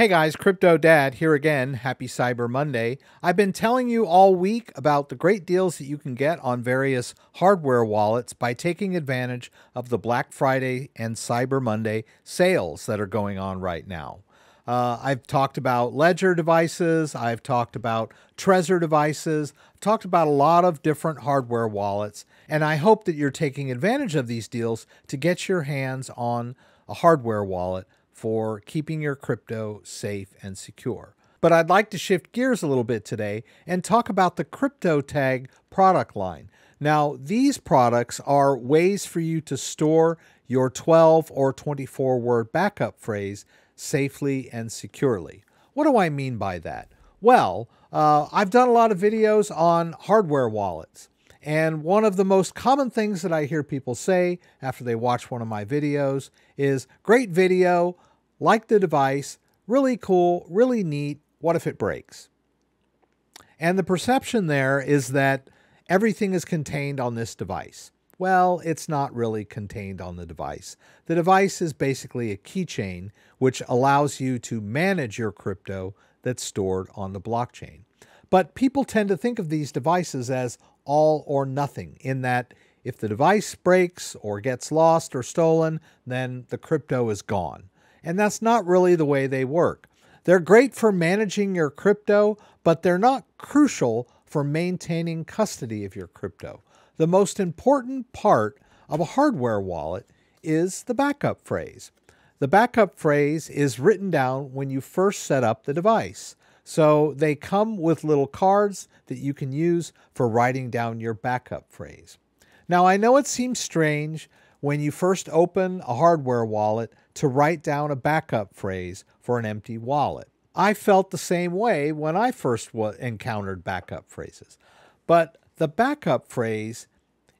Hey guys, Crypto Dad here again. Happy Cyber Monday. I've been telling you all week about the great deals that you can get on various hardware wallets by taking advantage of the Black Friday and Cyber Monday sales that are going on right now. Uh, I've talked about Ledger devices, I've talked about Trezor devices, talked about a lot of different hardware wallets, and I hope that you're taking advantage of these deals to get your hands on a hardware wallet for keeping your crypto safe and secure. But I'd like to shift gears a little bit today and talk about the CryptoTag product line. Now, these products are ways for you to store your 12 or 24 word backup phrase safely and securely. What do I mean by that? Well, uh, I've done a lot of videos on hardware wallets. And one of the most common things that I hear people say after they watch one of my videos is great video, like the device, really cool, really neat. What if it breaks? And the perception there is that everything is contained on this device. Well, it's not really contained on the device. The device is basically a keychain which allows you to manage your crypto that's stored on the blockchain. But people tend to think of these devices as all or nothing, in that if the device breaks or gets lost or stolen, then the crypto is gone. And that's not really the way they work. They're great for managing your crypto, but they're not crucial for maintaining custody of your crypto. The most important part of a hardware wallet is the backup phrase. The backup phrase is written down when you first set up the device. So they come with little cards that you can use for writing down your backup phrase. Now, I know it seems strange when you first open a hardware wallet to write down a backup phrase for an empty wallet. I felt the same way when I first encountered backup phrases. But the backup phrase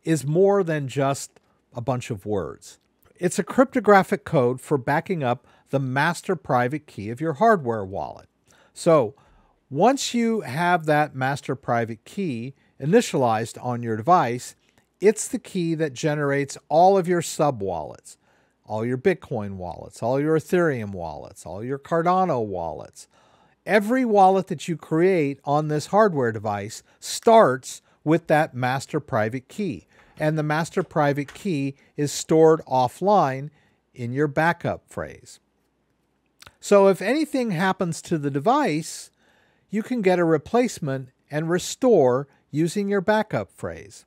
is more than just a bunch of words. It's a cryptographic code for backing up the master private key of your hardware wallet. So, once you have that master private key initialized on your device, it's the key that generates all of your sub wallets, all your Bitcoin wallets, all your Ethereum wallets, all your Cardano wallets. Every wallet that you create on this hardware device starts with that master private key. And the master private key is stored offline in your backup phrase. So if anything happens to the device, you can get a replacement and restore using your backup phrase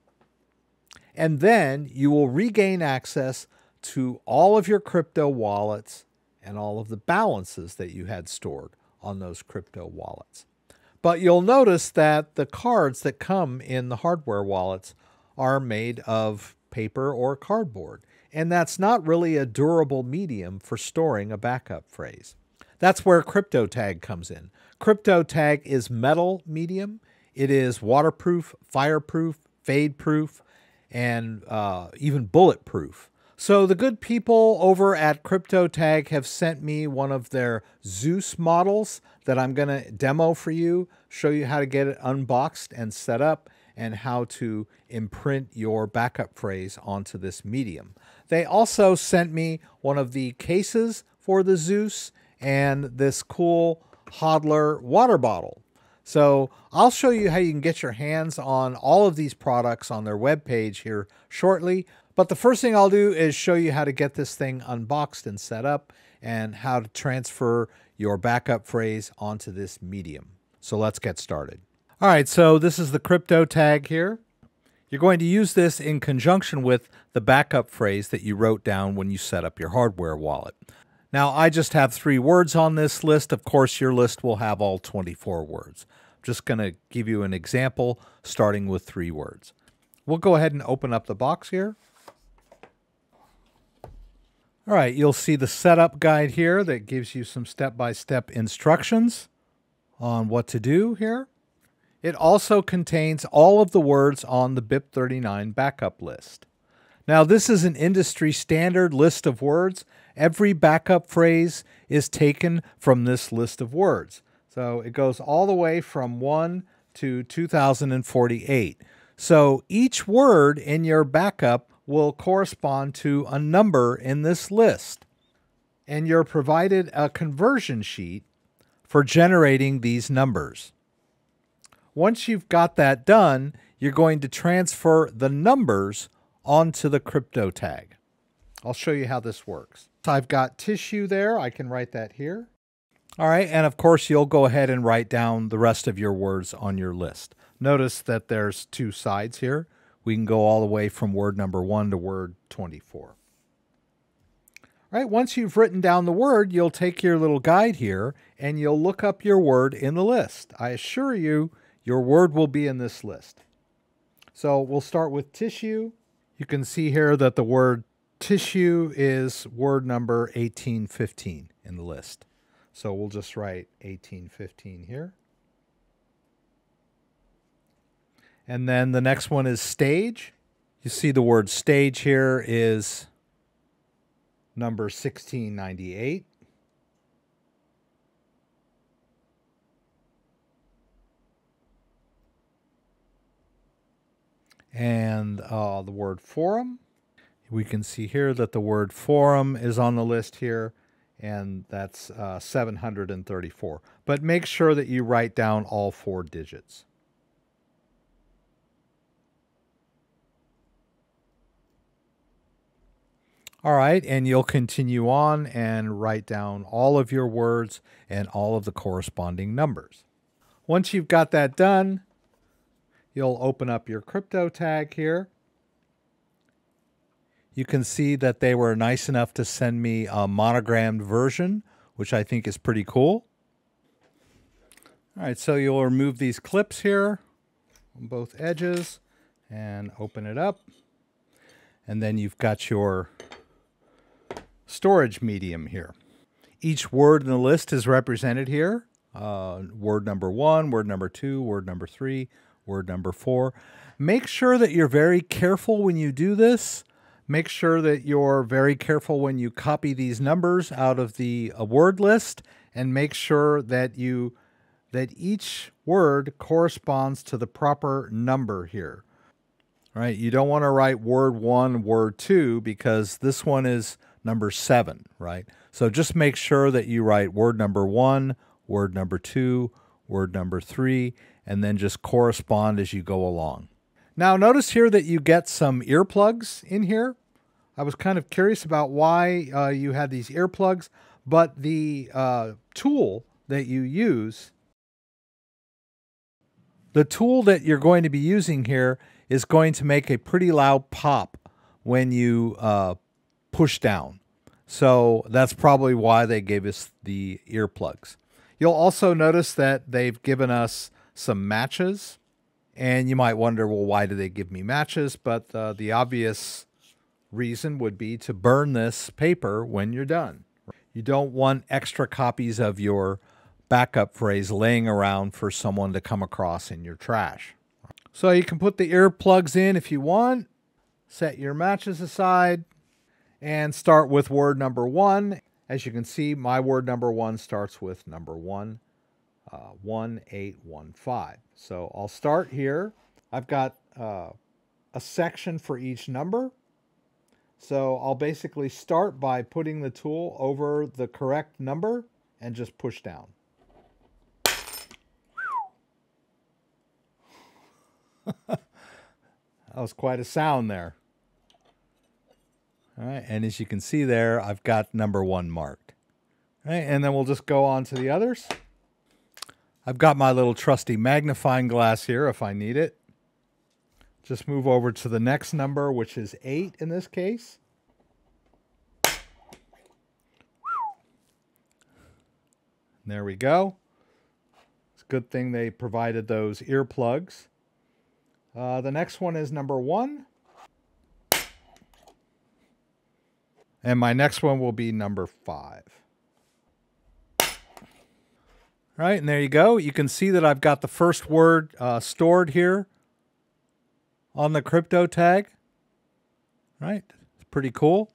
and then you will regain access to all of your crypto wallets and all of the balances that you had stored on those crypto wallets. But you'll notice that the cards that come in the hardware wallets are made of paper or cardboard, and that's not really a durable medium for storing a backup phrase. That's where CryptoTag comes in. CryptoTag is metal medium. It is waterproof, fireproof, fade proof, and uh, even bulletproof. So the good people over at CryptoTag have sent me one of their Zeus models that I'm going to demo for you, show you how to get it unboxed and set up, and how to imprint your backup phrase onto this medium. They also sent me one of the cases for the Zeus and this cool Hodler water bottle. So I'll show you how you can get your hands on all of these products on their webpage here shortly. But the first thing I'll do is show you how to get this thing unboxed and set up and how to transfer your backup phrase onto this medium. So let's get started. All right, so this is the crypto tag here. You're going to use this in conjunction with the backup phrase that you wrote down when you set up your hardware wallet. Now, I just have three words on this list. Of course, your list will have all 24 words. I'm just going to give you an example starting with three words. We'll go ahead and open up the box here. All right, you'll see the setup guide here that gives you some step-by-step -step instructions on what to do here. It also contains all of the words on the BIP39 backup list. Now, this is an industry standard list of words. Every backup phrase is taken from this list of words. So it goes all the way from 1 to 2048. So each word in your backup will correspond to a number in this list. And you're provided a conversion sheet for generating these numbers. Once you've got that done, you're going to transfer the numbers onto the crypto tag. I'll show you how this works. I've got tissue there. I can write that here. All right, and of course, you'll go ahead and write down the rest of your words on your list. Notice that there's two sides here. We can go all the way from word number 1 to word 24. All right, once you've written down the word, you'll take your little guide here and you'll look up your word in the list. I assure you, your word will be in this list. So we'll start with tissue. You can see here that the word tissue is word number 1815 in the list. So we'll just write 1815 here. And then the next one is stage. You see the word stage here is number 1698. And uh, the word forum. We can see here that the word forum is on the list here and that's uh, 734. But make sure that you write down all four digits. All right, and you'll continue on and write down all of your words and all of the corresponding numbers. Once you've got that done, you'll open up your crypto tag here you can see that they were nice enough to send me a monogrammed version, which I think is pretty cool. All right, so you'll remove these clips here on both edges and open it up. And then you've got your storage medium here. Each word in the list is represented here. Uh, word number one, word number two, word number three, word number four. Make sure that you're very careful when you do this Make sure that you're very careful when you copy these numbers out of the word list and make sure that you that each word corresponds to the proper number here. Right? You don't want to write word 1, word 2 because this one is number 7, right? So just make sure that you write word number 1, word number 2, word number 3 and then just correspond as you go along. Now notice here that you get some earplugs in here. I was kind of curious about why uh, you had these earplugs, but the uh, tool that you use, the tool that you're going to be using here is going to make a pretty loud pop when you uh, push down. So that's probably why they gave us the earplugs. You'll also notice that they've given us some matches and you might wonder, well, why do they give me matches? But uh, the obvious reason would be to burn this paper when you're done. You don't want extra copies of your backup phrase laying around for someone to come across in your trash. So you can put the earplugs in if you want, set your matches aside, and start with word number one. As you can see, my word number one starts with number one. Uh, 1815. So I'll start here. I've got uh, a section for each number. So I'll basically start by putting the tool over the correct number and just push down. that was quite a sound there. All right, and as you can see there, I've got number one marked. All right, and then we'll just go on to the others. I've got my little trusty magnifying glass here if I need it. Just move over to the next number, which is 8 in this case. There we go. It's a good thing they provided those earplugs. Uh, the next one is number one. And my next one will be number five. Right, and there you go. You can see that I've got the first word uh, stored here on the crypto tag. Right, it's pretty cool.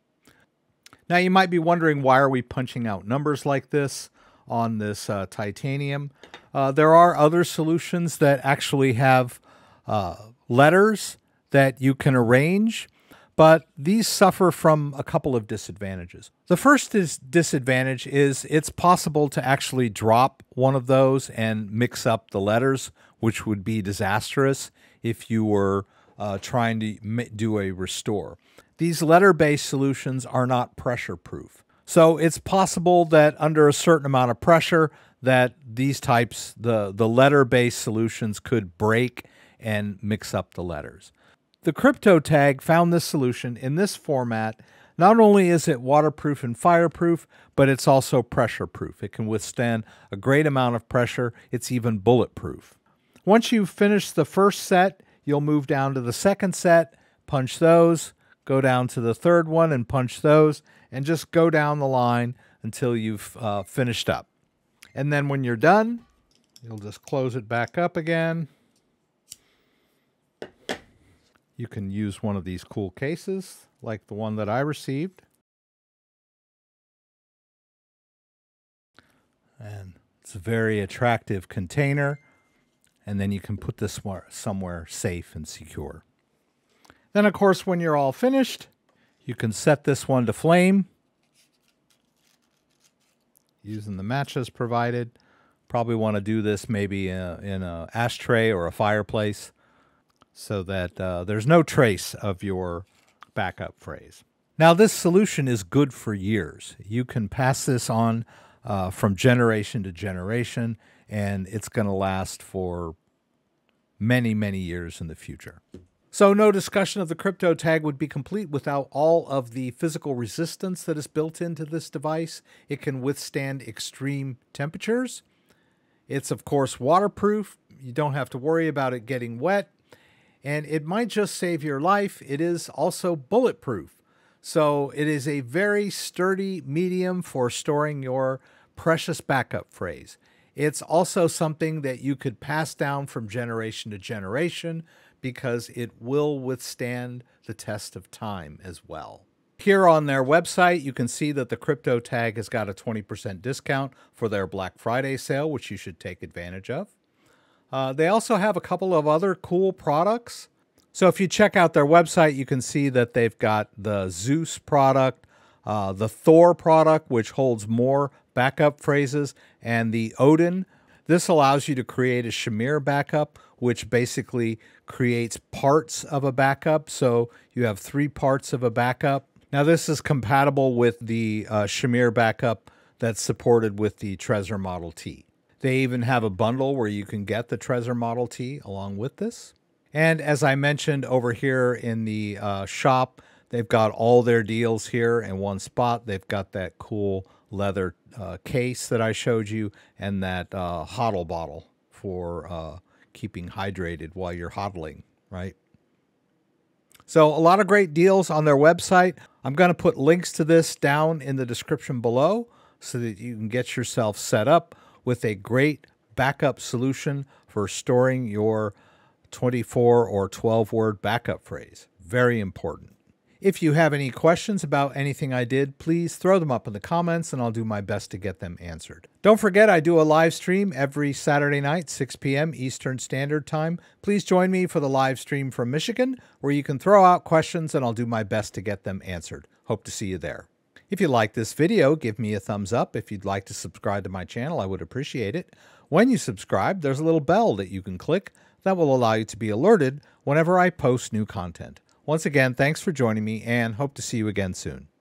Now you might be wondering why are we punching out numbers like this on this uh, titanium? Uh, there are other solutions that actually have uh, letters that you can arrange, but these suffer from a couple of disadvantages. The first is disadvantage is it's possible to actually drop one of those and mix up the letters, which would be disastrous if you were uh, trying to do a restore. These letter-based solutions are not pressure proof. So it's possible that under a certain amount of pressure that these types, the, the letter-based solutions could break and mix up the letters. The crypto tag found this solution in this format. Not only is it waterproof and fireproof, but it's also pressure proof. It can withstand a great amount of pressure. It's even bulletproof. Once you've finished the first set, you'll move down to the second set, punch those, go down to the third one and punch those, and just go down the line until you've uh, finished up. And then when you're done, you'll just close it back up again. You can use one of these cool cases like the one that I received. And it's a very attractive container. And then you can put this somewhere safe and secure. Then, of course, when you're all finished, you can set this one to flame using the matches provided. Probably want to do this maybe in a, in a ashtray or a fireplace so that uh, there's no trace of your backup phrase. Now, this solution is good for years. You can pass this on uh, from generation to generation, and it's going to last for many, many years in the future. So, no discussion of the crypto tag would be complete without all of the physical resistance that is built into this device. It can withstand extreme temperatures. It's, of course, waterproof. You don't have to worry about it getting wet and it might just save your life. It is also bulletproof. So it is a very sturdy medium for storing your precious backup phrase. It's also something that you could pass down from generation to generation because it will withstand the test of time as well. Here on their website, you can see that the crypto tag has got a 20% discount for their Black Friday sale, which you should take advantage of. Uh, they also have a couple of other cool products. So if you check out their website, you can see that they've got the Zeus product, uh, the Thor product, which holds more backup phrases, and the Odin. This allows you to create a Shamir backup, which basically creates parts of a backup. So you have three parts of a backup. Now, this is compatible with the uh, Shamir backup that's supported with the Trezor Model T. They even have a bundle where you can get the Trezor Model T along with this. And as I mentioned over here in the uh, shop, they've got all their deals here in one spot. They've got that cool leather uh, case that I showed you and that uh, HODL bottle for uh, keeping hydrated while you're hodling, right? So a lot of great deals on their website. I'm going to put links to this down in the description below so that you can get yourself set up with a great backup solution for storing your 24 or 12 word backup phrase. Very important. If you have any questions about anything I did, please throw them up in the comments and I'll do my best to get them answered. Don't forget, I do a live stream every Saturday night, 6 p.m. Eastern Standard Time. Please join me for the live stream from Michigan, where you can throw out questions and I'll do my best to get them answered. Hope to see you there. If you like this video, give me a thumbs up. If you'd like to subscribe to my channel, I would appreciate it. When you subscribe, there's a little bell that you can click that will allow you to be alerted whenever I post new content. Once again, thanks for joining me and hope to see you again soon.